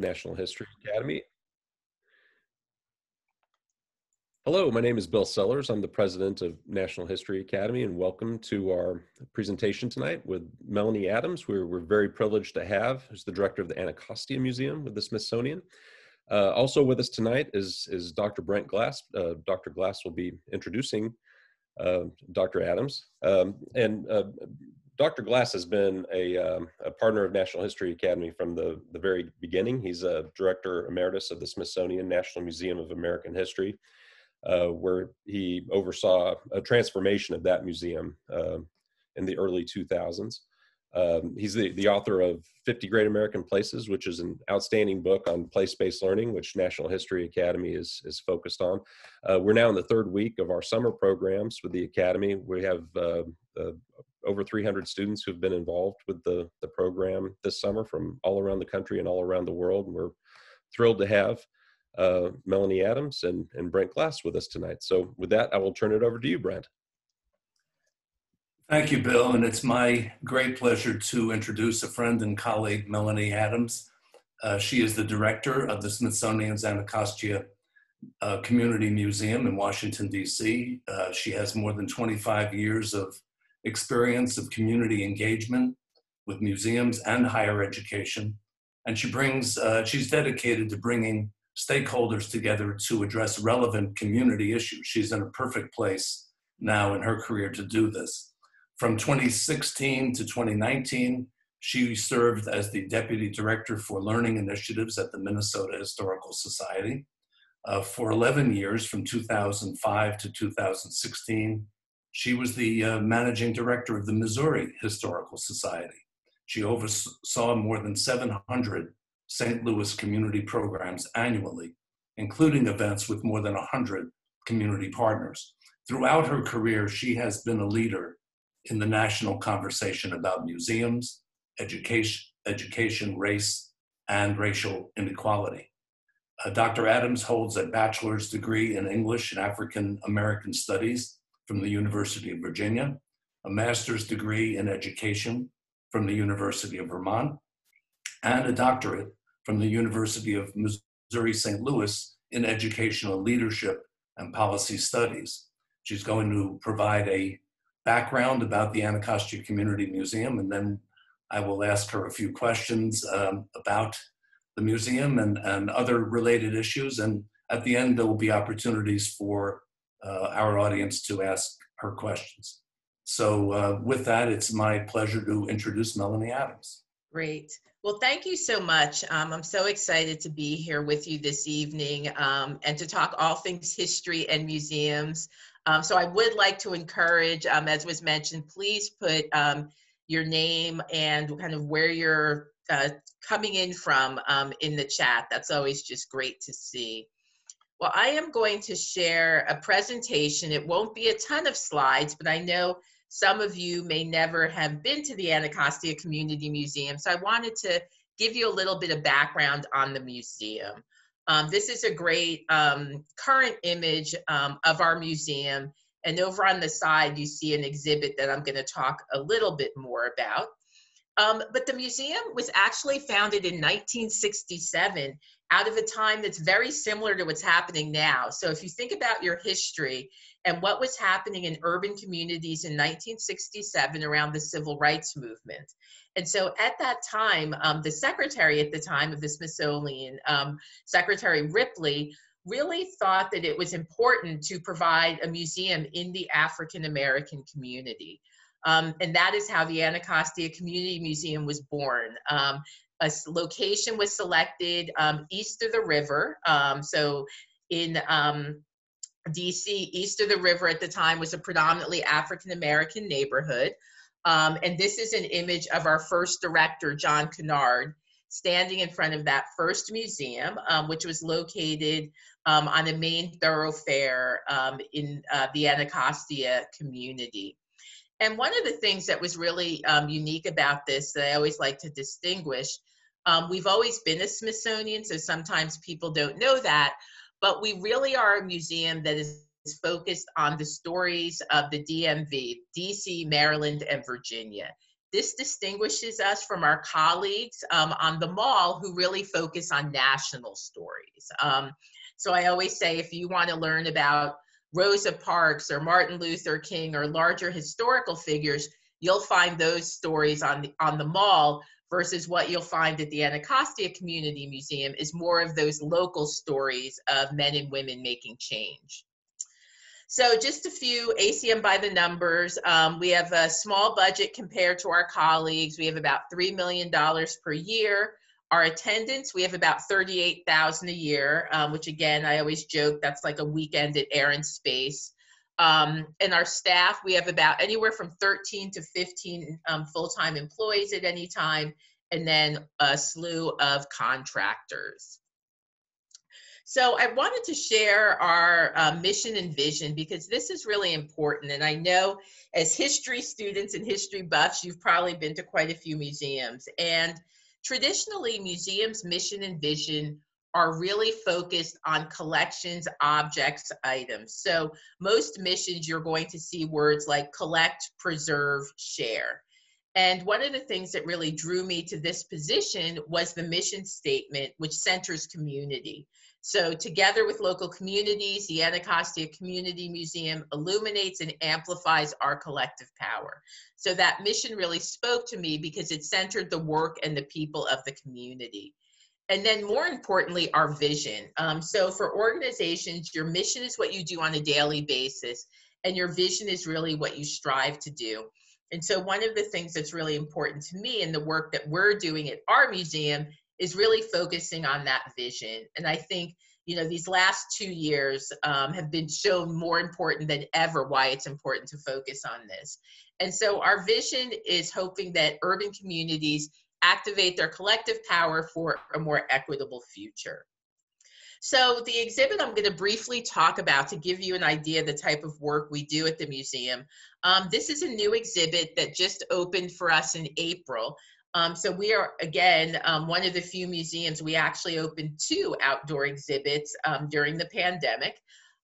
National History Academy. Hello, my name is Bill Sellers. I'm the president of National History Academy, and welcome to our presentation tonight with Melanie Adams. We're, we're very privileged to have, who's the director of the Anacostia Museum with the Smithsonian. Uh, also with us tonight is, is Dr. Brent Glass. Uh, Dr. Glass will be introducing uh, Dr. Adams. Um, and uh, Dr. Glass has been a, um, a, partner of National History Academy from the, the very beginning. He's a director emeritus of the Smithsonian National Museum of American History uh, where he oversaw a transformation of that museum uh, in the early 2000s. Um, he's the, the author of 50 Great American Places, which is an outstanding book on place-based learning, which National History Academy is, is focused on. Uh, we're now in the third week of our summer programs with the Academy. We have uh, uh, over 300 students who've been involved with the, the program this summer from all around the country and all around the world. And we're thrilled to have uh, Melanie Adams and, and Brent Glass with us tonight. So with that, I will turn it over to you, Brent. Thank you, Bill. And it's my great pleasure to introduce a friend and colleague, Melanie Adams. Uh, she is the director of the Smithsonian's Anacostia uh, Community Museum in Washington, D.C. Uh, she has more than 25 years of experience of community engagement with museums and higher education. And she brings, uh, she's dedicated to bringing stakeholders together to address relevant community issues. She's in a perfect place now in her career to do this. From 2016 to 2019, she served as the Deputy Director for Learning Initiatives at the Minnesota Historical Society. Uh, for 11 years, from 2005 to 2016, she was the uh, Managing Director of the Missouri Historical Society. She oversaw more than 700 St. Louis community programs annually, including events with more than 100 community partners. Throughout her career, she has been a leader in the national conversation about museums, education, education race, and racial inequality. Uh, Dr. Adams holds a bachelor's degree in English and African American Studies from the University of Virginia, a master's degree in education from the University of Vermont, and a doctorate from the University of Missouri St. Louis in educational leadership and policy studies. She's going to provide a background about the Anacostia Community Museum, and then I will ask her a few questions um, about the museum and, and other related issues. And at the end, there will be opportunities for uh, our audience to ask her questions. So uh, with that, it's my pleasure to introduce Melanie Adams. Great. Well, thank you so much. Um, I'm so excited to be here with you this evening um, and to talk all things history and museums. Um, so I would like to encourage, um, as was mentioned, please put um, your name and kind of where you're uh, coming in from um, in the chat. That's always just great to see. Well, I am going to share a presentation. It won't be a ton of slides, but I know some of you may never have been to the Anacostia Community Museum, so I wanted to give you a little bit of background on the museum. Um, this is a great um, current image um, of our museum. And over on the side, you see an exhibit that I'm going to talk a little bit more about. Um, but the museum was actually founded in 1967 out of a time that's very similar to what's happening now. So if you think about your history and what was happening in urban communities in 1967 around the civil rights movement. And so at that time, um, the secretary at the time of the Smithsonian, um, Secretary Ripley, really thought that it was important to provide a museum in the African American community. Um, and that is how the Anacostia Community Museum was born. Um, a location was selected um, east of the river. Um, so in um, DC, east of the river at the time was a predominantly African American neighborhood. Um, and this is an image of our first director, John Kinard, standing in front of that first museum, um, which was located um, on a main thoroughfare in uh, the Anacostia community. And one of the things that was really unique about this that I always like to distinguish um, we've always been a Smithsonian, so sometimes people don't know that, but we really are a museum that is focused on the stories of the DMV, DC, Maryland, and Virginia. This distinguishes us from our colleagues um, on the mall who really focus on national stories. Um, so I always say if you want to learn about Rosa Parks or Martin Luther King or larger historical figures, you'll find those stories on the, on the mall versus what you'll find at the Anacostia Community Museum is more of those local stories of men and women making change. So just a few ACM by the numbers. Um, we have a small budget compared to our colleagues. We have about $3 million per year. Our attendance, we have about 38,000 a year, um, which again, I always joke, that's like a weekend at Air and Space. Um, and our staff, we have about anywhere from 13 to 15 um, full-time employees at any time, and then a slew of contractors. So I wanted to share our uh, mission and vision because this is really important. And I know as history students and history buffs, you've probably been to quite a few museums. And traditionally, museums' mission and vision are really focused on collections, objects, items. So most missions, you're going to see words like collect, preserve, share. And one of the things that really drew me to this position was the mission statement, which centers community. So together with local communities, the Anacostia Community Museum illuminates and amplifies our collective power. So that mission really spoke to me because it centered the work and the people of the community and then more importantly our vision. Um, so for organizations your mission is what you do on a daily basis and your vision is really what you strive to do. And so one of the things that's really important to me in the work that we're doing at our museum is really focusing on that vision. And i think you know these last two years um, have been shown more important than ever why it's important to focus on this. And so our vision is hoping that urban communities activate their collective power for a more equitable future. So the exhibit I'm going to briefly talk about to give you an idea of the type of work we do at the museum. Um, this is a new exhibit that just opened for us in April. Um, so we are, again, um, one of the few museums, we actually opened two outdoor exhibits um, during the pandemic.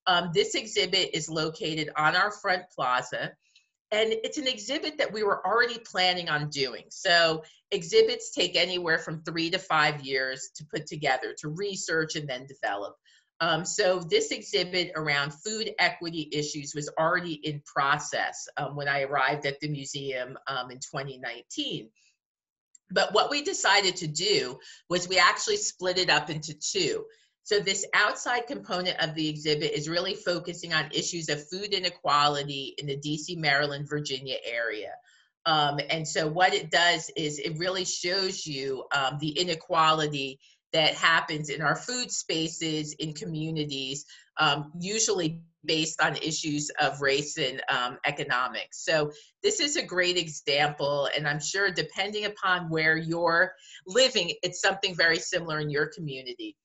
Um, this exhibit is located on our front plaza and it's an exhibit that we were already planning on doing. So exhibits take anywhere from three to five years to put together, to research and then develop. Um, so this exhibit around food equity issues was already in process um, when I arrived at the museum um, in 2019. But what we decided to do was we actually split it up into two. So this outside component of the exhibit is really focusing on issues of food inequality in the DC, Maryland, Virginia area. Um, and so what it does is it really shows you um, the inequality that happens in our food spaces in communities, um, usually based on issues of race and um, economics. So this is a great example, and I'm sure depending upon where you're living, it's something very similar in your community.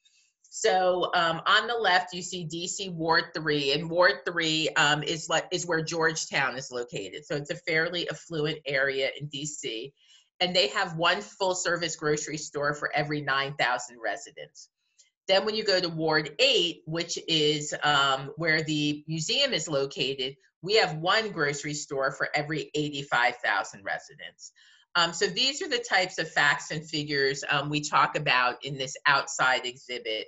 So um, on the left, you see DC Ward 3, and Ward 3 um, is, like, is where Georgetown is located. So it's a fairly affluent area in DC. And they have one full service grocery store for every 9,000 residents. Then when you go to Ward 8, which is um, where the museum is located, we have one grocery store for every 85,000 residents. Um, so these are the types of facts and figures um, we talk about in this outside exhibit.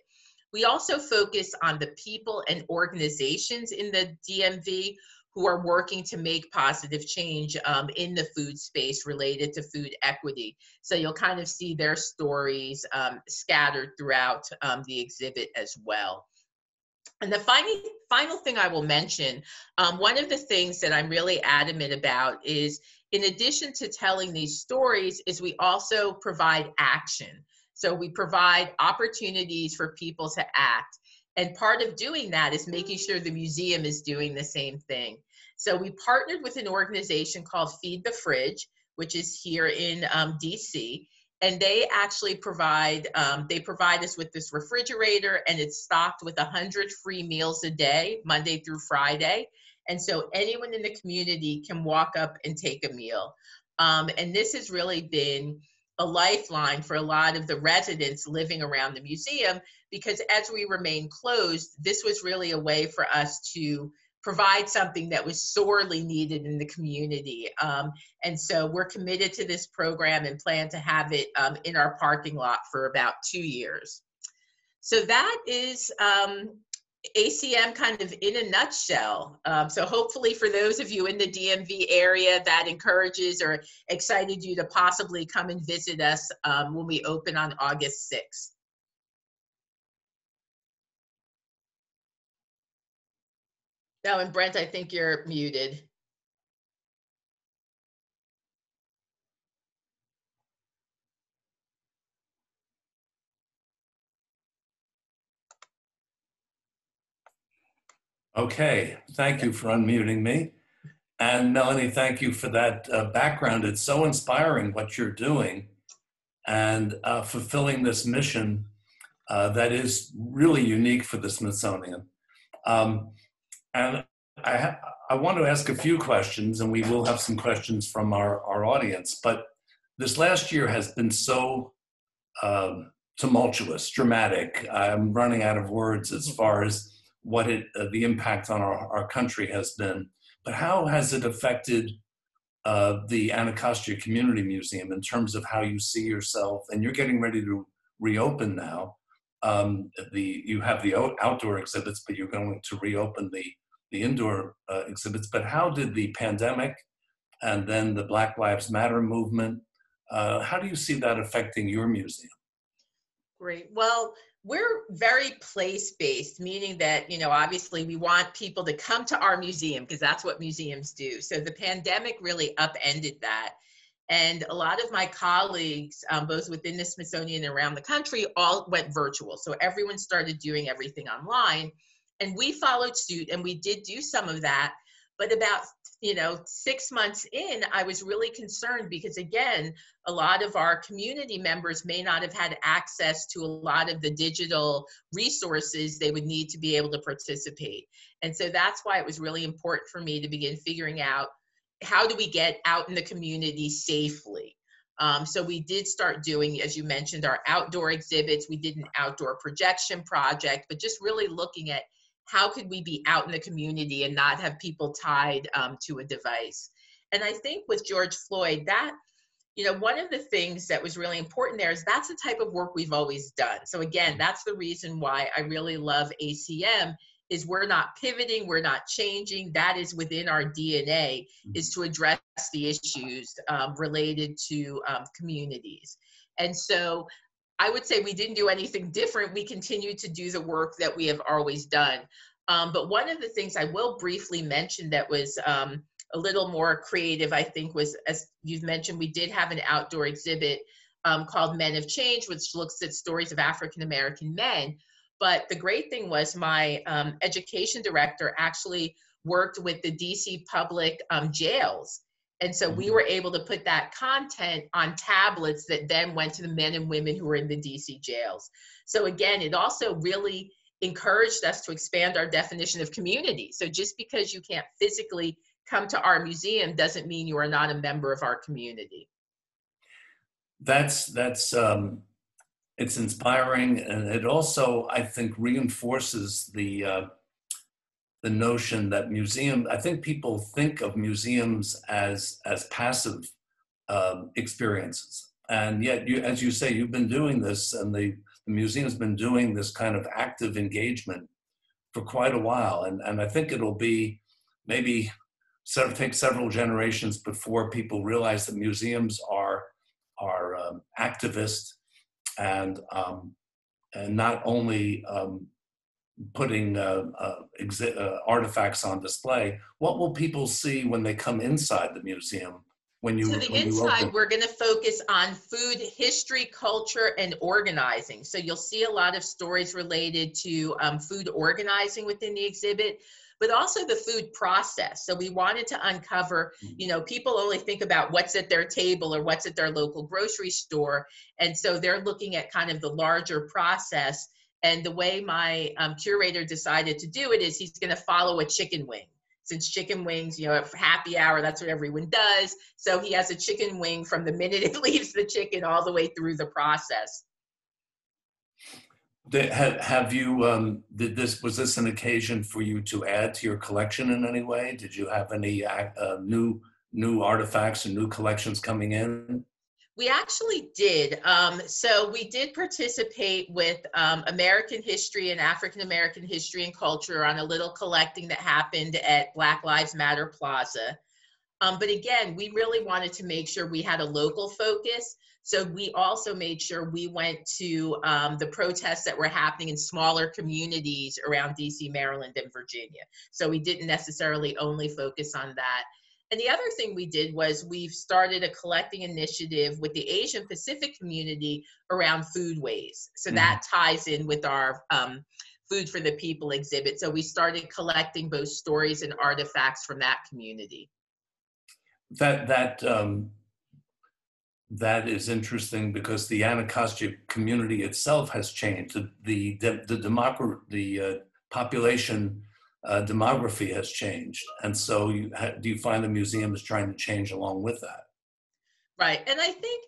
We also focus on the people and organizations in the DMV who are working to make positive change um, in the food space related to food equity. So you'll kind of see their stories um, scattered throughout um, the exhibit as well. And the final, final thing I will mention, um, one of the things that I'm really adamant about is in addition to telling these stories is we also provide action. So we provide opportunities for people to act. And part of doing that is making sure the museum is doing the same thing. So we partnered with an organization called Feed the Fridge, which is here in um, DC. And they actually provide, um, they provide us with this refrigerator and it's stocked with 100 free meals a day, Monday through Friday. And so anyone in the community can walk up and take a meal. Um, and this has really been a lifeline for a lot of the residents living around the museum because as we remain closed, this was really a way for us to provide something that was sorely needed in the community. Um, and so we're committed to this program and plan to have it um, in our parking lot for about two years. So that is um, ACM kind of in a nutshell. Um, so hopefully for those of you in the DMV area, that encourages or excited you to possibly come and visit us um, when we open on August 6th. No, and Brent, I think you're muted. Okay, thank you for unmuting me. And Melanie, thank you for that uh, background. It's so inspiring what you're doing and uh, fulfilling this mission uh, that is really unique for the Smithsonian. Um, and I, I want to ask a few questions, and we will have some questions from our, our audience. But this last year has been so um, tumultuous, dramatic. I'm running out of words as far as what it, uh, the impact on our, our country has been, but how has it affected uh, the Anacostia Community Museum in terms of how you see yourself? And you're getting ready to reopen now. Um, the you have the outdoor exhibits, but you're going to reopen the the indoor uh, exhibits. But how did the pandemic and then the Black Lives Matter movement? Uh, how do you see that affecting your museum? Great. Well, we're very place based, meaning that, you know, obviously we want people to come to our museum because that's what museums do. So the pandemic really upended that. And a lot of my colleagues, um, both within the Smithsonian and around the country, all went virtual. So everyone started doing everything online. And we followed suit and we did do some of that. But about you know, six months in, I was really concerned because, again, a lot of our community members may not have had access to a lot of the digital resources they would need to be able to participate. And so that's why it was really important for me to begin figuring out how do we get out in the community safely. Um, so we did start doing, as you mentioned, our outdoor exhibits. We did an outdoor projection project, but just really looking at how could we be out in the community and not have people tied um, to a device? And i think with george floyd that you know one of the things that was really important there is that's the type of work we've always done. So again that's the reason why i really love acm is we're not pivoting we're not changing. That is within our dna mm-hmm. is to address the issues um, related to um, communities. And so I would say we didn't do anything different. We continued to do the work that we have always done. Um, but one of the things I will briefly mention that was um, a little more creative, I think, was as you've mentioned, we did have an outdoor exhibit um, called Men of Change, which looks at stories of African American men. But the great thing was my um, education director actually worked with the DC public um, jails and so we mm-hmm. were able to put that content on tablets that then went to the men and women who were in the DC jails. So again, it also really encouraged us to expand our definition of community. So just because you can't physically come to our museum doesn't mean you are not a member of our community. That's that's um, it's inspiring, and it also I think reinforces the uh, the notion that museum, I think people think of museums as, as passive um, experiences. And yet, you, as you say, you've been doing this, and the, the museum's been doing this kind of active engagement for quite a while. And, and I think it'll be maybe sort take several generations before people realize that museums are, are um, activist and, um, and not only um, putting uh, uh, exi- uh, artifacts on display, what will people see when they come inside the museum? When you, so the inside, we're going to focus on food history, culture, and organizing. So you'll see a lot of stories related to um, food organizing within the exhibit, but also the food process. So we wanted to uncover, mm. you know, people only think about what's at their table or what's at their local grocery store, and so they're looking at kind of the larger process and the way my um, curator decided to do it is he's going to follow a chicken wing. Since chicken wings, you know, at happy hour, that's what everyone does. So he has a chicken wing from the minute it leaves the chicken all the way through the process. have, have you, um, did this, was this an occasion for you to add to your collection in any way? Did you have any uh, new, new artifacts and new collections coming in? We actually did. Um, so we did participate with um, American history and African American history and culture on a little collecting that happened at Black Lives Matter Plaza. Um, but again, we really wanted to make sure we had a local focus. So we also made sure we went to um, the protests that were happening in smaller communities around DC, Maryland, and Virginia. So we didn't necessarily only focus on that. And the other thing we did was we've started a collecting initiative with the Asian Pacific community around foodways. So mm-hmm. that ties in with our um, Food for the People exhibit. So we started collecting both stories and artifacts from that community. That that um, that is interesting because the Anacostia community itself has changed. The the the, the, the uh, population uh, demography has changed, and so you ha- do you find the museum is trying to change along with that? Right, and I think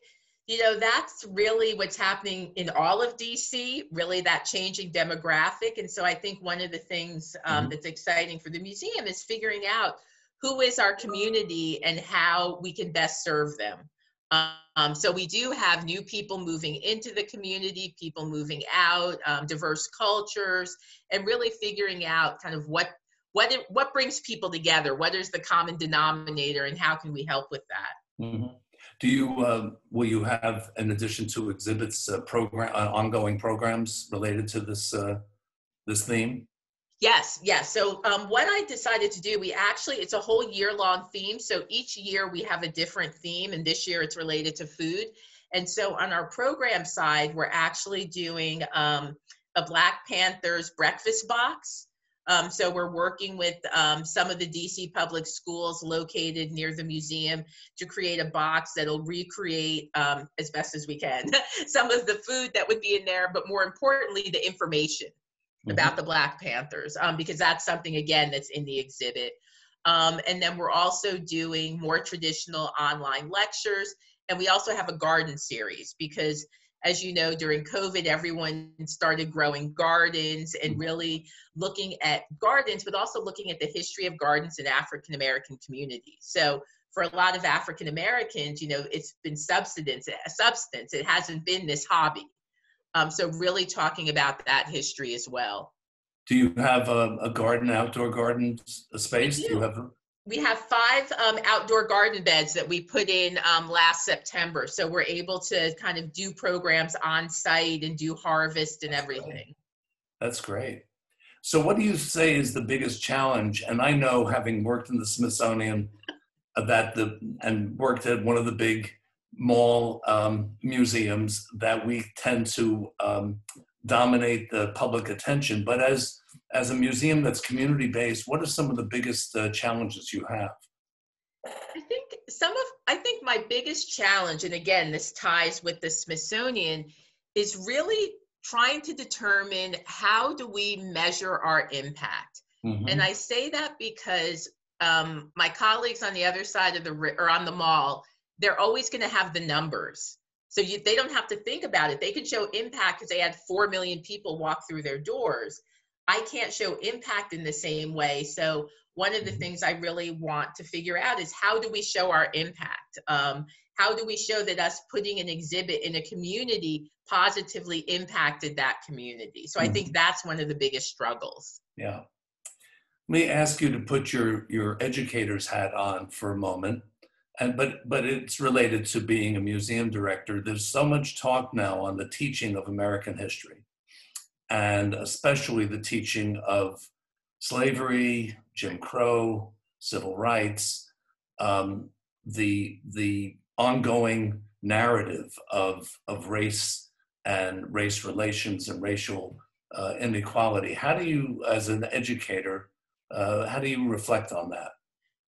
you know that's really what's happening in all of DC. Really, that changing demographic, and so I think one of the things um, mm-hmm. that's exciting for the museum is figuring out who is our community and how we can best serve them. Um, so we do have new people moving into the community, people moving out, um, diverse cultures, and really figuring out kind of what what it, what brings people together, what is the common denominator, and how can we help with that. Mm-hmm. Do you uh, will you have, in addition to exhibits, uh, program uh, ongoing programs related to this uh, this theme? Yes, yes. So um, what I decided to do, we actually, it's a whole year long theme. So each year we have a different theme, and this year it's related to food. And so on our program side, we're actually doing um, a Black Panthers breakfast box. Um, so we're working with um, some of the DC public schools located near the museum to create a box that'll recreate um, as best as we can some of the food that would be in there, but more importantly, the information mm-hmm. about the Black Panthers, um, because that's something, again, that's in the exhibit. Um, and then we're also doing more traditional online lectures. And we also have a garden series because, as you know, during COVID, everyone started growing gardens and mm-hmm. really looking at gardens, but also looking at the history of gardens in African American communities. So, for a lot of African Americans, you know, it's been substance, a substance. It hasn't been this hobby. Um, so really talking about that history as well. Do you have a, a garden, outdoor garden space? Do. do. you have? A- we have five um, outdoor garden beds that we put in um, last September. So we're able to kind of do programs on site and do harvest and everything. That's great. So, what do you say is the biggest challenge? And I know, having worked in the Smithsonian, that the and worked at one of the big mall um, museums that we tend to um, dominate the public attention. But as as a museum that's community based, what are some of the biggest uh, challenges you have? I think some of I think my biggest challenge, and again, this ties with the Smithsonian, is really trying to determine how do we measure our impact. Mm-hmm. And I say that because um, my colleagues on the other side of the or on the mall they're always going to have the numbers. So you, they don't have to think about it. They can show impact because they had 4 million people walk through their doors. I can't show impact in the same way. So one of the mm-hmm. things I really want to figure out is how do we show our impact? Um, how do we show that us putting an exhibit in a community positively impacted that community? So I think mm-hmm. that's one of the biggest struggles. Yeah. Let me ask you to put your, your educator's hat on for a moment and but but it's related to being a museum director. There's so much talk now on the teaching of american history and especially the teaching of slavery jim crow civil rights um, the the ongoing narrative of of race and race relations and racial uh, inequality. How do you as an educator uh, how do you reflect on that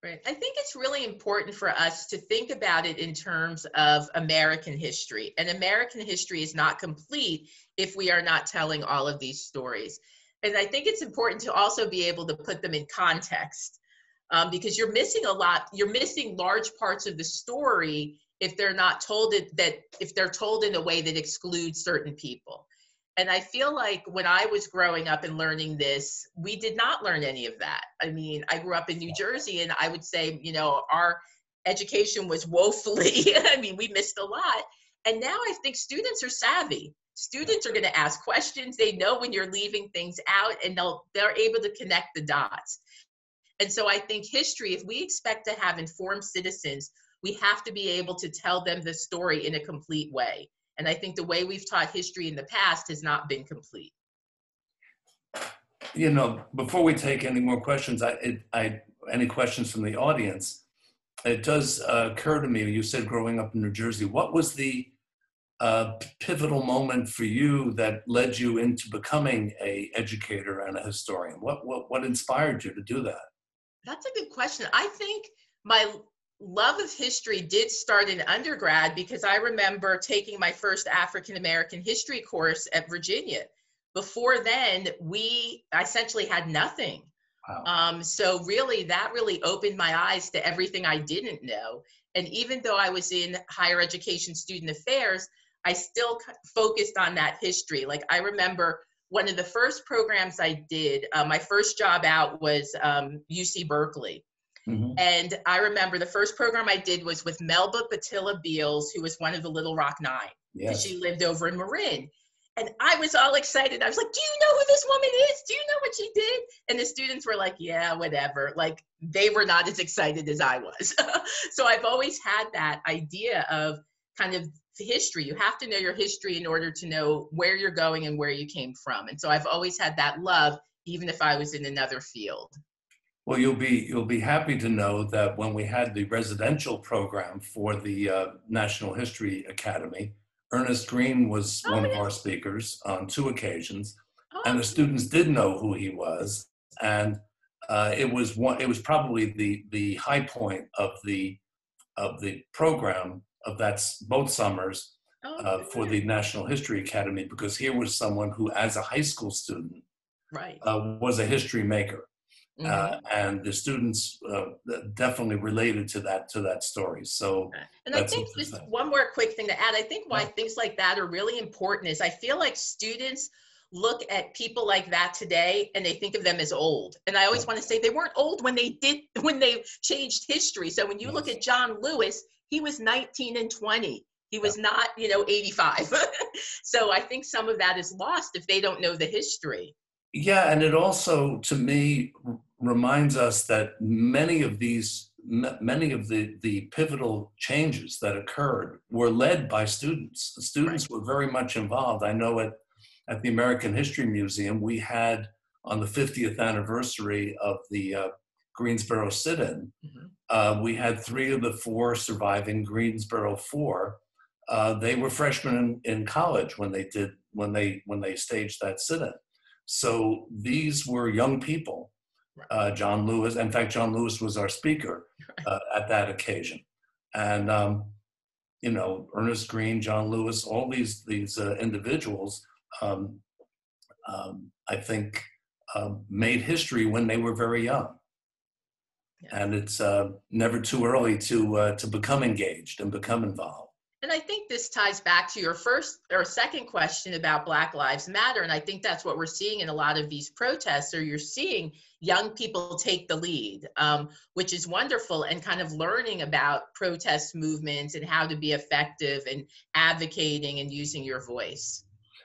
Right. I think it's really important for us to think about it in terms of American history. And American history is not complete if we are not telling all of these stories. And I think it's important to also be able to put them in context um, because you're missing a lot, you're missing large parts of the story if they're not told it that if they're told in a way that excludes certain people. And I feel like when I was growing up and learning this, we did not learn any of that. I mean, I grew up in New Jersey, and I would say, you know, our education was woefully, I mean, we missed a lot. And now I think students are savvy. Students are going to ask questions. They know when you're leaving things out, and they'll they're able to connect the dots. And so I think history, if we expect to have informed citizens, we have to be able to tell them the story in a complete way. And I think the way we've taught history in the past has not been complete. You know, before we take any more questions, I, it, I any questions from the audience, it does uh, occur to me. You said growing up in New Jersey. What was the uh, pivotal moment for you that led you into becoming a educator and a historian? What what what inspired you to do that? That's a good question. I think my love of history did start in undergrad because I remember taking my first African American history course at Virginia. Before then, we essentially had nothing. Wow. Um, so really, that really opened my eyes to everything I didn't know. And even though I was in higher education student affairs, I still focused on that history. Like I remember one of the first programs I did, uh, my first job out was um, UC Berkeley. Mm-hmm. And I remember the first program I did was with Melba Pattillo Beals, who was one of the Little Rock Nine. Yes. She lived over in Marin. And I was all excited. I was like, Do you know who this woman is? Do you know what she did? And the students were like, Yeah, whatever. Like they were not as excited as I was. so I've always had that idea of kind of history. You have to know your history in order to know where you're going and where you came from. And so I've always had that love, even if I was in another field. Well, you'll be you'll be happy to know that when we had the residential program for the uh, National History Academy, Ernest Green was oh, one yeah. of our speakers on two occasions, oh. and the students did know who he was, and uh, it was one. It was probably the the high point of the of the program of that's both summers oh, uh, for the National History Academy because here was someone who, as a high school student, right, uh, was a history maker Mm-hmm. Uh, and the students uh, definitely related to that to that story. So, and I think just one more quick thing to add. I think why yeah. things like that are really important is I feel like students look at people like that today and they think of them as old. And I always yeah. want to say they weren't old when they did when they changed history. So when you yes. look at John Lewis, he was 19 and 20. He was yeah. not, you know, 85. so I think some of that is lost if they don't know the history. Yeah, and it also, to me, reminds us that many of these many of the, the pivotal changes that occurred were led by students. The students right. were very much involved. I know at, at the American History Museum, we had on the 50th anniversary of the uh, Greensboro sit-in, mm-hmm. uh, we had three of the four surviving Greensboro Four. Uh, they were freshmen in, in college when they did when they when they staged that sit-in. So these were young people uh, John Lewis. In fact, John Lewis was our speaker uh, at that occasion, and um, you know Ernest Green, John Lewis, all these these uh, individuals, um, um, I think, um, made history when they were very young. Yeah. And it's uh, never too early to uh, to become engaged and become involved. And I think this ties back to your first or second question about Black Lives Matter. And I think that's what we're seeing in a lot of these protests, or you're seeing young people take the lead, um, which is wonderful, and kind of learning about protest movements and how to be effective and advocating and using your voice.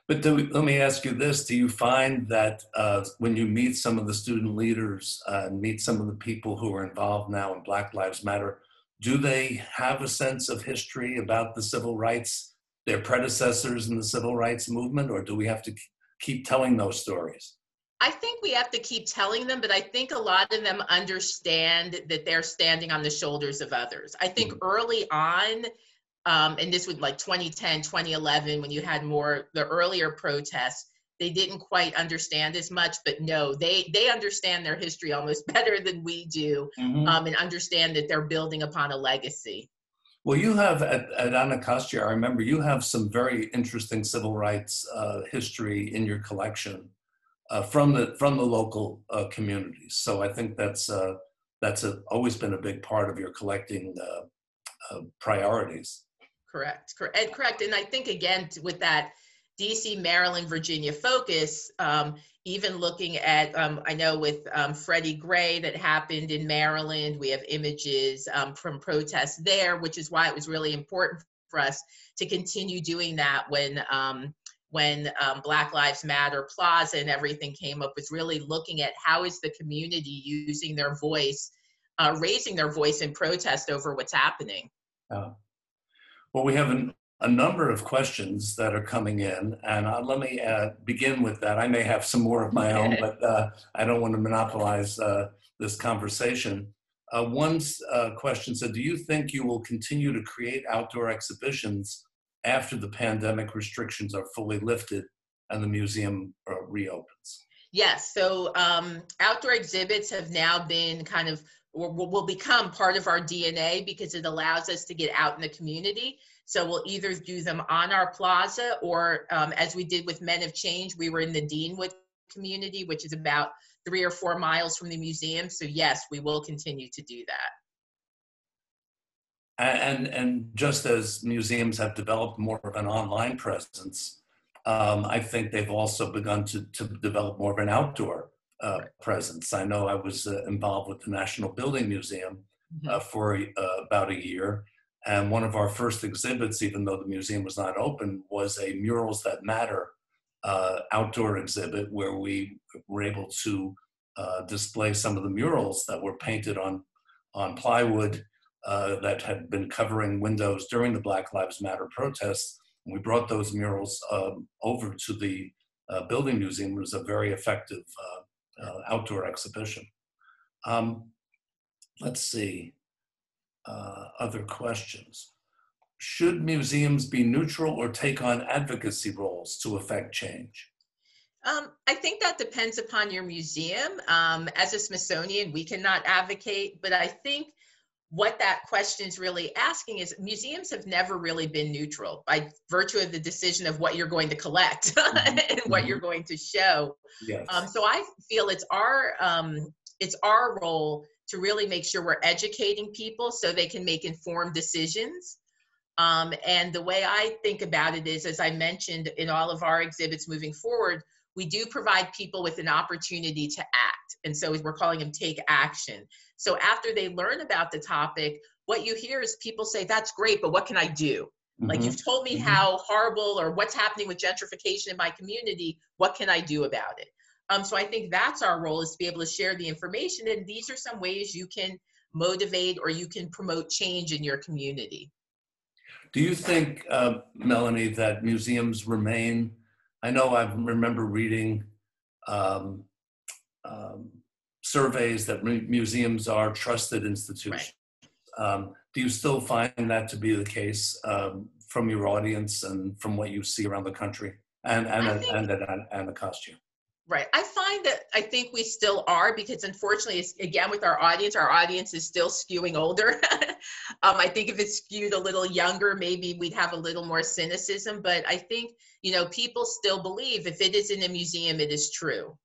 But do, let me ask you this: Do you find that uh, when you meet some of the student leaders uh, and meet some of the people who are involved now in Black Lives Matter, do they have a sense of history about the civil rights, their predecessors in the civil rights movement, or do we have to keep telling those stories? I think we have to keep telling them, but I think a lot of them understand that they're standing on the shoulders of others. I think mm-hmm. early on, um, and this was like 2010, 2011, when you had more the earlier protests, they didn't quite understand as much but no they they understand their history almost better than we do mm-hmm. um, and understand that they're building upon a legacy. Well you have at, at anacostia i remember you have some very interesting civil rights uh, history in your collection uh, from the from the local uh, communities. So i think that's uh, that's a, always been a big part of your collecting uh, uh, priorities. Correct correct and correct and i think again with that DC, Maryland, Virginia focus, um, even looking at, um, I know with um, Freddie Gray that happened in Maryland, we have images um, from protests there, which is why it was really important for us to continue doing that when um, when um, Black Lives Matter Plaza and everything came up was really looking at how is the community using their voice, uh, raising their voice in protest over what's happening. Uh, well, we have an, a number of questions that are coming in, and uh, let me uh, begin with that. I may have some more of my own, but uh, I don't want to monopolize uh, this conversation. Uh, one uh, question said, do you think you will continue to create outdoor exhibitions after the pandemic restrictions are fully lifted and the museum reopens? Yes, so um, outdoor exhibits have now been kind of, will, will become part of our DNA because it allows us to get out in the community. So we'll either do them on our plaza or um, as we did with Men of Change, we were in the Deanwood community, which is about three or four miles from the museum. So yes, we will continue to do that. And, and just as museums have developed more of an online presence, um, I think they've also begun to, to develop more of an outdoor uh, presence. I know I was uh, involved with the National Building Museum mm-hmm. uh, for uh, about a year. And one of our first exhibits, even though the museum was not open, was a Murals That Matter uh, outdoor exhibit where we were able to uh, display some of the murals that were painted on, on plywood uh, that had been covering windows during the Black Lives Matter protests. And we brought those murals um, over to the uh, Building Museum. It was a very effective uh, uh, outdoor exhibition. Um, let's see, other questions should museums be neutral or take on advocacy roles to affect change? Um, I think that depends upon your museum. Um, as a Smithsonian, we cannot advocate, but I think what that question is really asking is museums have never really been neutral by virtue of the decision of what you're going to collect mm-hmm. and what mm-hmm. you're going to show. Yes. Um, so I feel it's our um, it's our role to really make sure we're educating people so they can make informed decisions um, and the way I think about it is, as I mentioned in all of our exhibits moving forward, we do provide people with an opportunity to act. And so we're calling them take action. So after they learn about the topic, what you hear is people say, that's great, but what can I do? Mm-hmm. Like you've told me mm-hmm. how horrible or what's happening with gentrification in my community. What can I do about it? Um, so I think that's our role is to be able to share the information. And these are some ways you can motivate or you can promote change in your community. Do you think, uh, Melanie, that museums remain? I know I remember reading um, um, surveys that museums are trusted institutions. Right. Um, do you still find that to be the case um, from your audience and from what you see around the country and and, and, and, and, and Anacostia? Right. I find that I think we still are because unfortunately, again, with our audience, our audience is still skewing older. um, I think if it's skewed a little younger, maybe we'd have a little more cynicism. But I think, you know, people still believe if it is in a museum, it is true.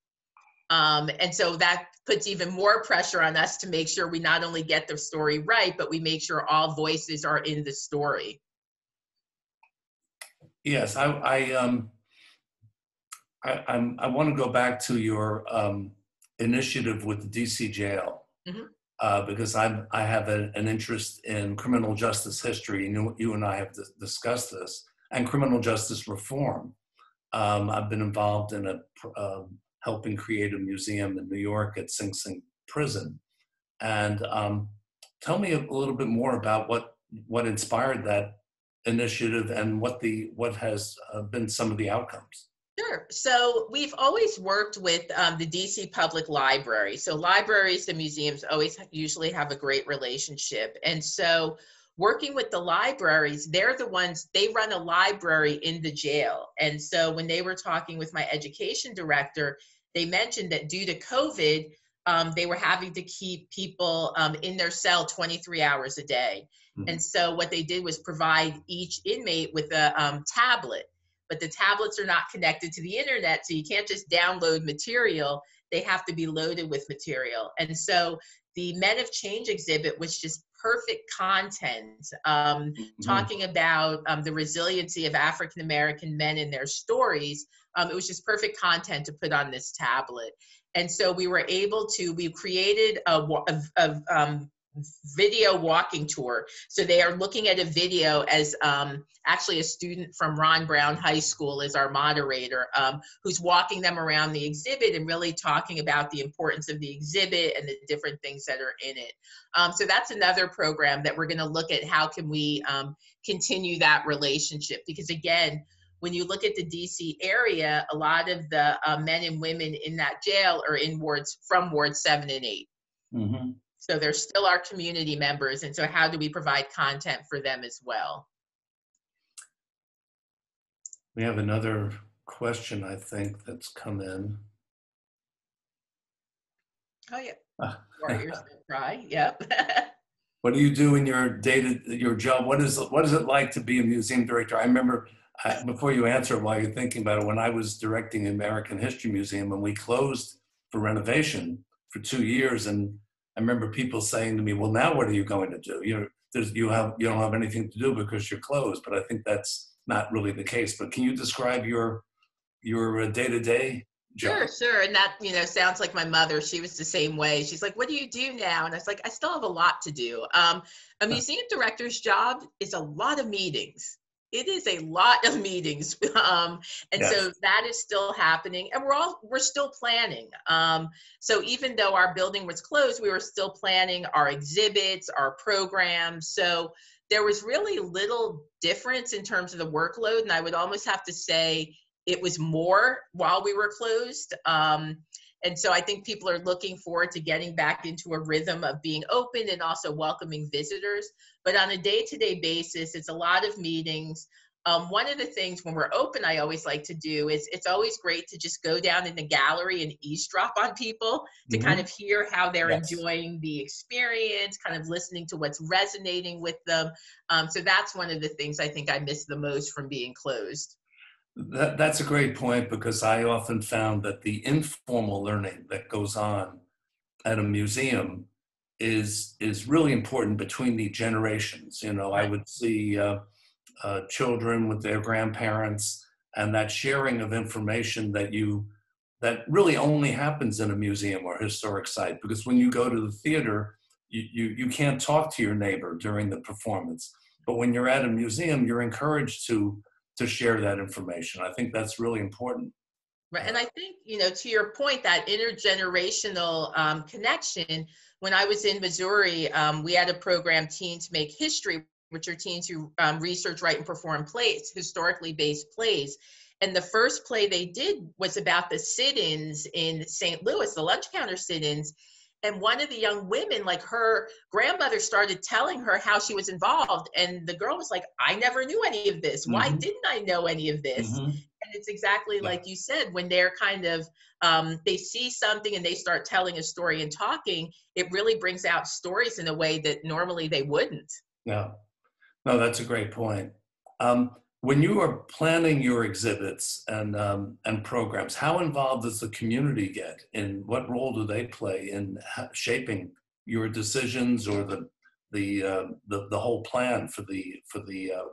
Um, and so that puts even more pressure on us to make sure we not only get the story right, but we make sure all voices are in the story. Yes, I, I um, I, I'm, I want to go back to your um, initiative with the DC jail mm-hmm. uh, because I'm, I have a, an interest in criminal justice history. You, you and I have d- discussed this and criminal justice reform. Um, I've been involved in a um, helping create a museum in New York at Sing Sing Prison, and um, tell me a, a little bit more about what what inspired that initiative and what the what has uh, been some of the outcomes. Sure. So we've always worked with um, the DC Public Library. So libraries and museums always usually have a great relationship. And so working with the libraries, they're the ones, they run a library in the jail. And so when they were talking with my education director, they mentioned that due to COVID, um, they were having to keep people um, in their cell 23 hours a day. Mm-hmm. And so what they did was provide each inmate with a um, tablet but the tablets are not connected to the internet, so you can't just download material. They have to be loaded with material. And so the Men of Change exhibit was just perfect content um, mm-hmm. talking about um, the resiliency of African American men and their stories. Um, it was just perfect content to put on this tablet. And so we were able to, we created a, a, a um, video walking tour. So they are looking at a video as um, actually a student from Ron Brown High School is our moderator, um, who's walking them around the exhibit and really talking about the importance of the exhibit and the different things that are in it. Um, so that's another program that we're going to look at how can we um, continue that relationship because again, when you look at the DC area, a lot of the uh, men and women in that jail are in wards from Ward 7 and 8. Mm-hmm. So they're still our community members. And so, how do we provide content for them as well? We have another question, I think, that's come in. Oh, yeah. Warriors cry. Yep. what do you do in your day to your job? What is what is it like to be a museum director? I remember I, before you answer, while you're thinking about it, when I was directing the American History Museum and we closed for renovation for two years, and I remember people saying to me, "Well, now what are you going to do? You you have you don't have anything to do because you're closed." But I think that's not really the case. But can you describe your your day to day Sure, sure. And that, you know, sounds like my mother. She was the same way. She's like, what do you do now? And I was like, I still have a lot to do. Um, a museum director's job is a lot of meetings it is a lot of meetings um, and yes. so that is still happening and we're all we're still planning um, so even though our building was closed we were still planning our exhibits our programs so there was really little difference in terms of the workload and i would almost have to say it was more while we were closed um, and so I think people are looking forward to getting back into a rhythm of being open and also welcoming visitors. But on a day to day basis, it's a lot of meetings. Um, one of the things when we're open, I always like to do is it's always great to just go down in the gallery and eavesdrop on people to mm-hmm. kind of hear how they're yes. enjoying the experience, kind of listening to what's resonating with them. Um, so that's one of the things I think I miss the most from being closed. That, that's a great point because I often found that the informal learning that goes on at a museum is is really important between the generations. You know, I would see uh, uh, children with their grandparents, and that sharing of information that you that really only happens in a museum or historic site. Because when you go to the theater, you you, you can't talk to your neighbor during the performance, but when you're at a museum, you're encouraged to to share that information. I think that's really important. Right. And I think, you know, to your point, that intergenerational um, connection, when I was in Missouri, um, we had a program, Teens Make History, which are teens who um, research, write, and perform plays, historically based plays. And the first play they did was about the sit ins in St. Louis, the lunch counter sit ins and one of the young women like her grandmother started telling her how she was involved and the girl was like i never knew any of this why mm-hmm. didn't i know any of this mm-hmm. and it's exactly yeah. like you said when they're kind of um, they see something and they start telling a story and talking it really brings out stories in a way that normally they wouldn't no no that's a great point um, when you are planning your exhibits and um, and programs, how involved does the community get, and what role do they play in shaping your decisions or the the uh, the, the whole plan for the for the uh,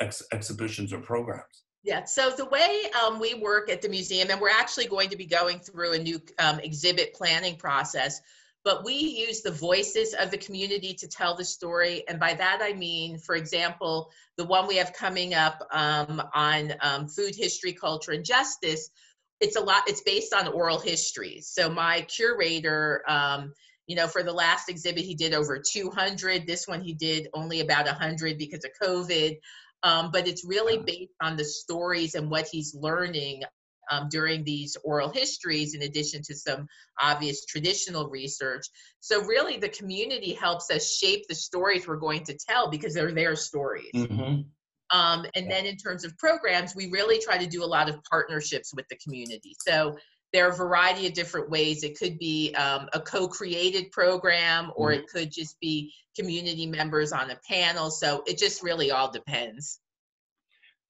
ex- exhibitions or programs? Yeah, so the way um, we work at the museum, and we're actually going to be going through a new um, exhibit planning process but we use the voices of the community to tell the story. And by that, I mean, for example, the one we have coming up um, on um, food history, culture, and justice. It's a lot, it's based on oral histories. So my curator, um, you know, for the last exhibit, he did over 200. This one, he did only about 100 because of COVID. Um, but it's really based on the stories and what he's learning um, during these oral histories, in addition to some obvious traditional research. So, really, the community helps us shape the stories we're going to tell because they're their stories. Mm-hmm. Um, and yeah. then, in terms of programs, we really try to do a lot of partnerships with the community. So, there are a variety of different ways. It could be um, a co created program, or mm-hmm. it could just be community members on a panel. So, it just really all depends.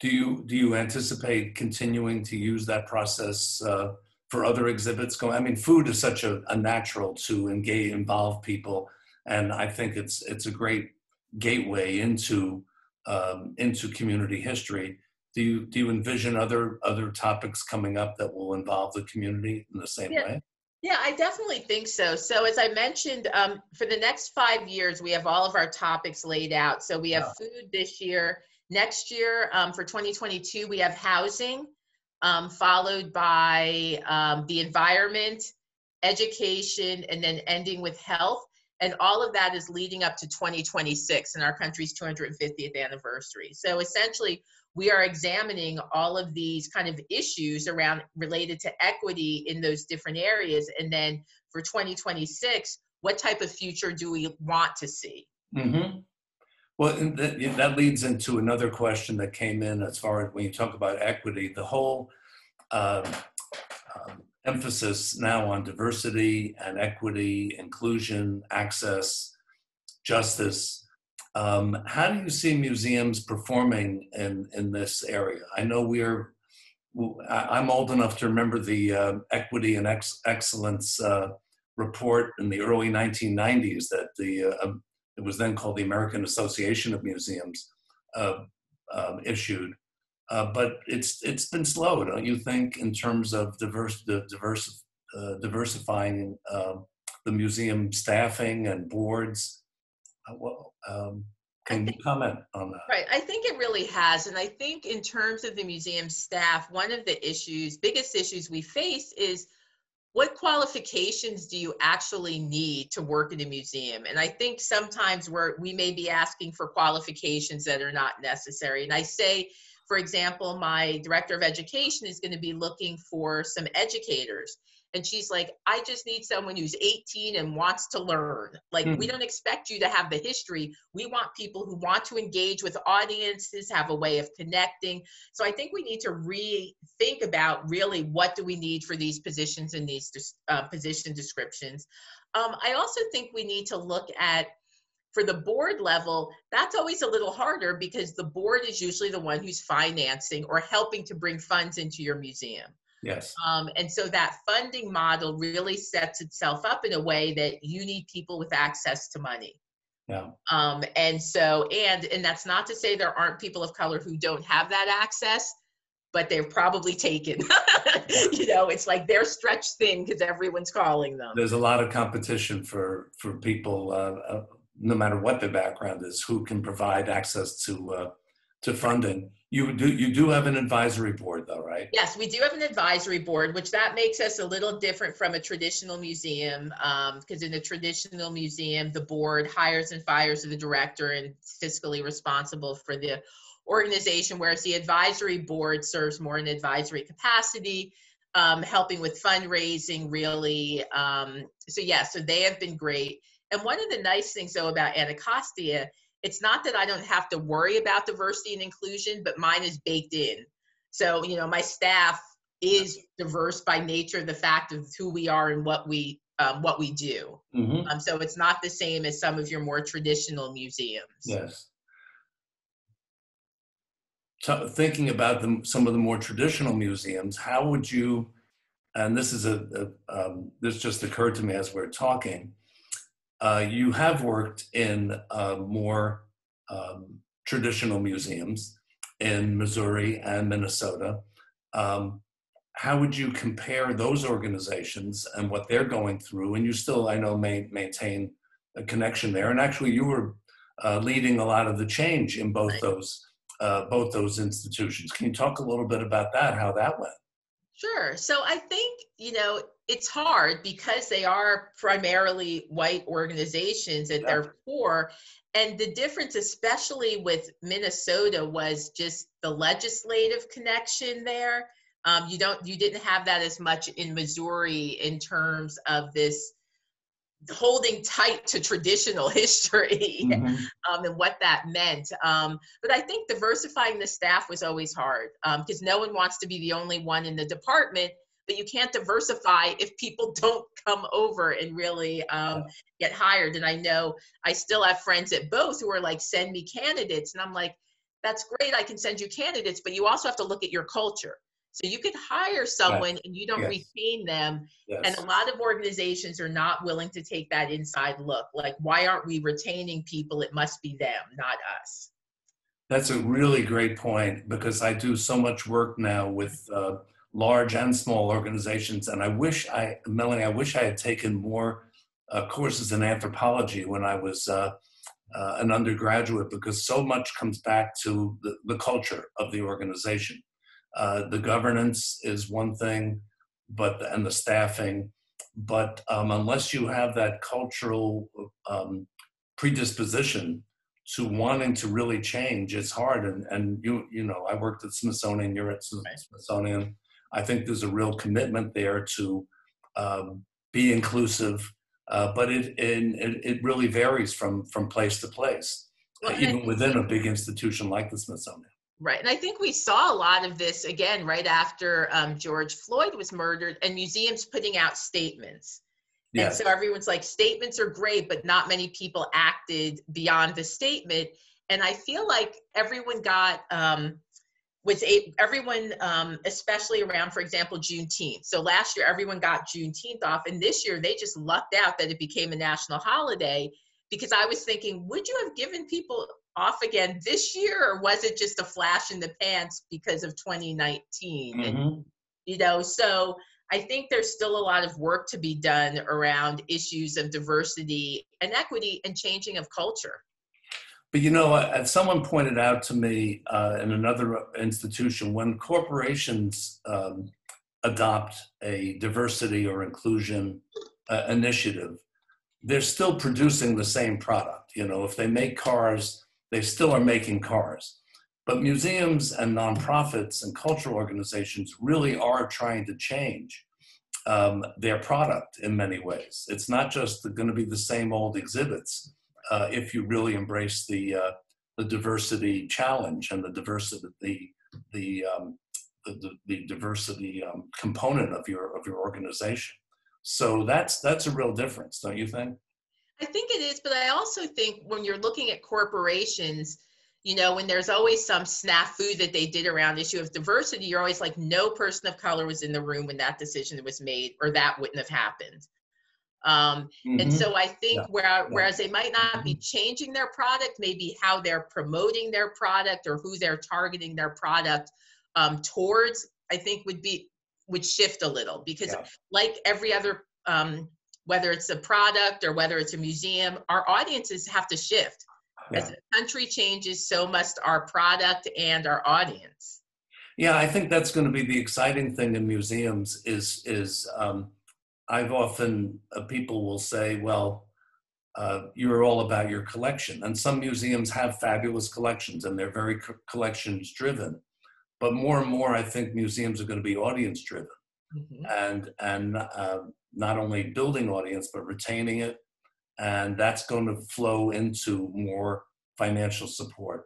Do you do you anticipate continuing to use that process uh, for other exhibits? Going, I mean, food is such a, a, natural to engage, involve people. and I think it's it's a great gateway into um, into community history. Do you do you envision other other topics coming up that will involve the community in the same yeah. way? Yeah, I definitely think so. So, as I mentioned, um, for the next five years, we have all of our topics laid out. So, we have food this year. Next year, um, for 2022, we have housing, um, followed by um, the environment, education, and then ending with health. And all of that is leading up to 2026 and our country's 250th anniversary. So, essentially, we are examining all of these kind of issues around related to equity in those different areas and then for 2026 what type of future do we want to see mm-hmm. Well that, that leads into another question that came in as far as when you talk about equity the whole um, um, emphasis now on diversity and equity inclusion access justice um, how do you see museums performing in, in this area? I know we're, I'm old enough to remember the uh, Equity and Ex- Excellence uh, report in the early 1990s that the, uh, um, it was then called the American Association of Museums, uh, um, issued. Uh, but it's it's been slow, don't you think, in terms of diverse, diverse, uh, diversifying um, the museum staffing and boards? well, um, can think, you comment on that? Right. I think it really has. And I think in terms of the museum staff, one of the issues, biggest issues we face is what qualifications do you actually need to work in a museum? And I think sometimes we may be asking for qualifications that are not necessary. And I say, for example, my director of education is going to be looking for some educators and she's like i just need someone who's 18 and wants to learn like mm-hmm. we don't expect you to have the history we want people who want to engage with audiences have a way of connecting so i think we need to rethink about really what do we need for these positions and these uh, position descriptions um, i also think we need to look at for the board level, that's always a little harder because the board is usually the one who's financing or helping to bring funds into your museum. Yes. Um, and so that funding model really sets itself up in a way that you need people with access to money. Yeah. Um, and so, and and that's not to say there aren't people of color who don't have that access, but they're probably taken. you know, it's like they're stretched thin because everyone's calling them. There's a lot of competition for for people, uh, uh, no matter what their background is, who can provide access to uh, to funding. You do you do have an advisory board though, right? Yes, we do have an advisory board, which that makes us a little different from a traditional museum. Because um, in a traditional museum, the board hires and fires the director and fiscally responsible for the organization, whereas the advisory board serves more in advisory capacity, um, helping with fundraising, really. Um, so yeah, so they have been great. And one of the nice things though about Anacostia it's not that I don't have to worry about diversity and inclusion, but mine is baked in. So, you know, my staff is diverse by nature, the fact of who we are and what we um, what we do. Mm-hmm. Um, so it's not the same as some of your more traditional museums. Yes. So thinking about the, some of the more traditional museums, how would you? And this is a, a um, this just occurred to me as we're talking uh, you have worked in uh, more um, traditional museums in Missouri and Minnesota. Um, how would you compare those organizations and what they're going through? And you still, I know, may, maintain a connection there. And actually, you were uh, leading a lot of the change in both those uh, both those institutions. Can you talk a little bit about that? How that went? Sure. So I think, you know, it's hard because they are primarily white organizations at yeah. their core. And the difference, especially with Minnesota, was just the legislative connection there. Um, you don't, you didn't have that as much in Missouri in terms of this holding tight to traditional history mm-hmm. um, and what that meant. Um, but I think diversifying the staff was always hard because um, no one wants to be the only one in the department. But you can't diversify if people don't come over and really um, get hired. And I know I still have friends at both who are like, send me candidates. And I'm like, that's great. I can send you candidates, but you also have to look at your culture. So you could hire someone and you don't Yes. retain them. Yes. And a lot of organizations are not willing to take that inside look. Like, why aren't we retaining people? It must be them, not us. That's a really great point because I do so much work now with uh, large and small organizations, and I wish I, Melanie, I wish I had taken more uh, courses in anthropology when I was uh, uh, an undergraduate because so much comes back to the, the culture of the organization. Uh, the governance is one thing, but and the staffing, but um, unless you have that cultural um, predisposition to wanting to really change it's hard. And and you you know i worked at smithsonian you're at smithsonian. I think there's a real commitment there to um, be inclusive uh, but it, it it it really varies from from place to place Well, I even within a big institution like the smithsonian Right. And I think we saw a lot of this again right after um, George Floyd was murdered and museums putting out statements. And so everyone's like, statements are great, but not many people acted beyond the statement. And I feel like everyone got, um, was a, everyone, um, especially around, for example, Juneteenth. So last year, everyone got Juneteenth off. And this year, they just lucked out that it became a national holiday because I was thinking, would you have given people off again this year or was it just a flash in the pants because of 2019? And Mhm. you know so i think there's still a lot of work to be done around issues of diversity and equity and changing of culture But you know, uh, someone pointed out to me uh, in another institution when corporations um, adopt a diversity or inclusion uh, initiative, they're still producing the same product. You know, if they make cars, they still are making cars. But museums and nonprofits and cultural organizations really are trying to change um, their product in many ways. It's not just going to be the same old exhibits uh, if you really embrace the uh, the diversity challenge and the diversity the the um, the, the, diversity um, component of your of your organization. So that's that's a real difference, don't you think? I think it is but i also think when you're looking at corporations you know when there's always some snafu that they did around issue of diversity you're always like no person of color was in the room when that decision was made or that wouldn't have happened um, And Mhm. so I think Yeah. where, whereas they might not be changing their product, maybe how they're promoting their product or who they're targeting their product um, towards, I think would be would shift a little because Yeah. like every other um, whether it's a product or whether it's a museum, our audiences have to shift. As the country changes, so must our product and our audience. Yeah, I think that's going to be the exciting thing in museums. Is is um, I've often uh, people will say, well, uh, you're all about your collection, and some museums have fabulous collections, and they're very co- collections driven. But more and more, I think museums are going to be audience driven, Mhm. and and uh, not only building audience but retaining it, and that's going to flow into more financial support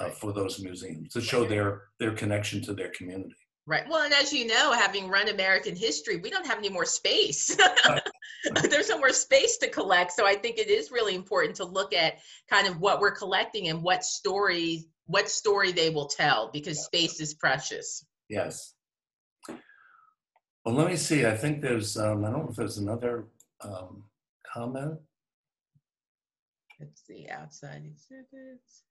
uh, Right. for those museums to show their their connection to their community. Right. Well, and as you know, having run American history, we don't have any more space. There's no more space to collect. So I think it is really important to look at kind of what we're collecting and what story what story they will tell because space is precious. Yes. Well, let me see. I think there's. Um, I don't know if there's another um, comment. Let's see, outside exhibits.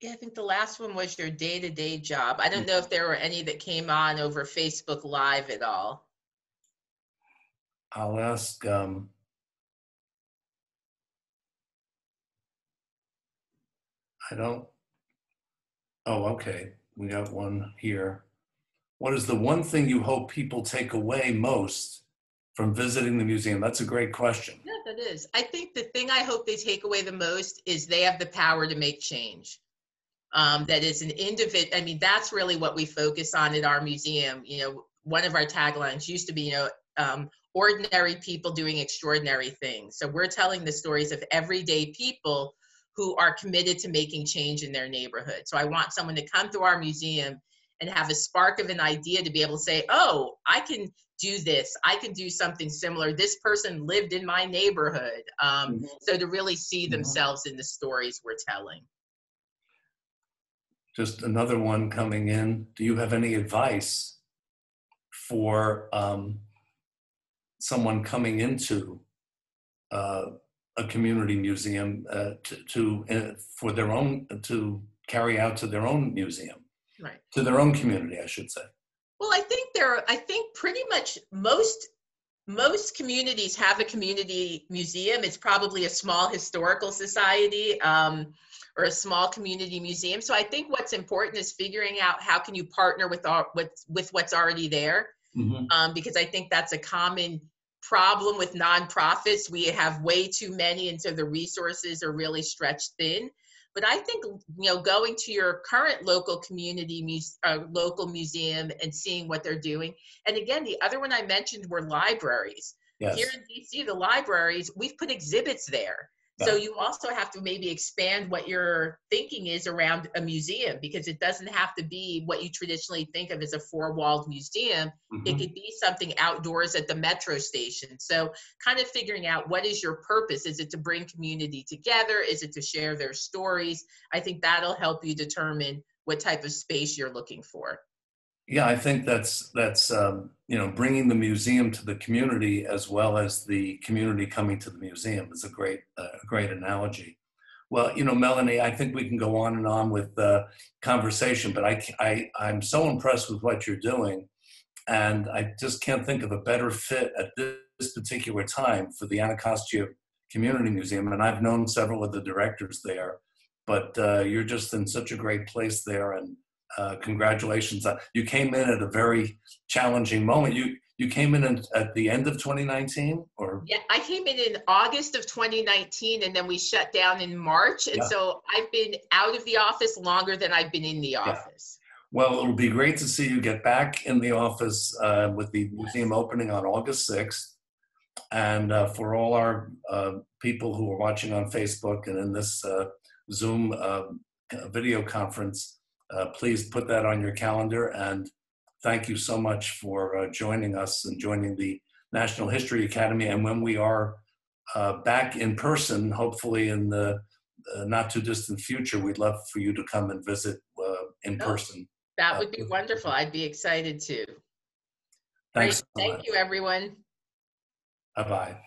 Yeah, I think the last one was your day-to-day job. I don't know if there were any that came on over Facebook Live at all. I'll ask. Um, I don't. Oh, okay. We got one here. What is the one thing you hope people take away most from visiting the museum? That's a great question. Yeah, that is. I think the thing I hope they take away the most is they have the power to make change. Um, that is an individual. I mean, that's really what we focus on at our museum. You know, one of our taglines used to be, you know, um, ordinary people doing extraordinary things. So we're telling the stories of everyday people who are committed to making change in their neighborhood. So I want someone to come through our museum and have a spark of an idea to be able to say, oh, I can do this. I can do something similar. This person lived in my neighborhood. Um, Mhm. So to really see Mhm. themselves in the stories we're telling. just another one coming in. Do you have any advice for um, someone coming into uh, a community museum uh, to, to uh, for their own to carry out to their own museum, Right. to their own community, I should say. Well, I think there, are- I think pretty much most, most communities have a community museum. It's probably a small historical society um, or a small community museum. So I think what's important is figuring out how can you partner with, our, with, with what's already there. um, because I think that's a common problem with nonprofits. We have way too many, and so the resources are really stretched thin. But I think you know going to your current local community muse- uh, local museum and seeing what they're doing. And again, the other one I mentioned were libraries. Yes. Here in DC, the libraries we've put exhibits there. So you also have to maybe expand what your thinking is around a museum because it doesn't have to be what you traditionally think of as a four-walled museum. It Mhm. could be something outdoors at the metro station. So kind of figuring out what is your purpose. Is it to bring community together? Is it to share their stories? I think that'll help you determine what type of space you're looking for Yeah, I think that's that's um, you know bringing the museum to the community as well as the community coming to the museum is a great uh, great analogy. Well, you know, Melanie, I think we can go on and on with the conversation, but I I I'm so impressed with what you're doing, and I just can't think of a better fit at this particular time for the Anacostia Community Museum. And I've known several of the directors there, but uh, you're just in such a great place there, and uh, congratulations. Uh, You came in at a very challenging moment. You you came in at, the end of 2019, or yeah i came in in august of 2019 and then we shut down in march and Yeah. so i've been out of the office longer than i've been in the office well, it'll be great to see you get back in the office uh, with the museum opening on August 6th. And uh, for all our uh, people who are watching on Facebook and in this uh, Zoom uh, video conference, uh, please put that on your calendar. And thank you so much for uh, joining us and joining the National History Academy. And when we are uh, back in person, hopefully in the uh, not too distant future, we'd love for you to come and visit uh, in Oh, person. that would be wonderful i'd be excited to Thanks. Great. thank you everyone Bye bye.